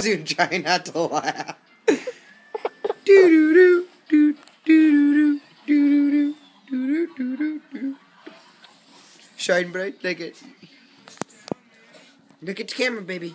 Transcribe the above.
was even trying not to laugh. do do do do do do do do do do do. Shine bright like it. Look at the camera, baby.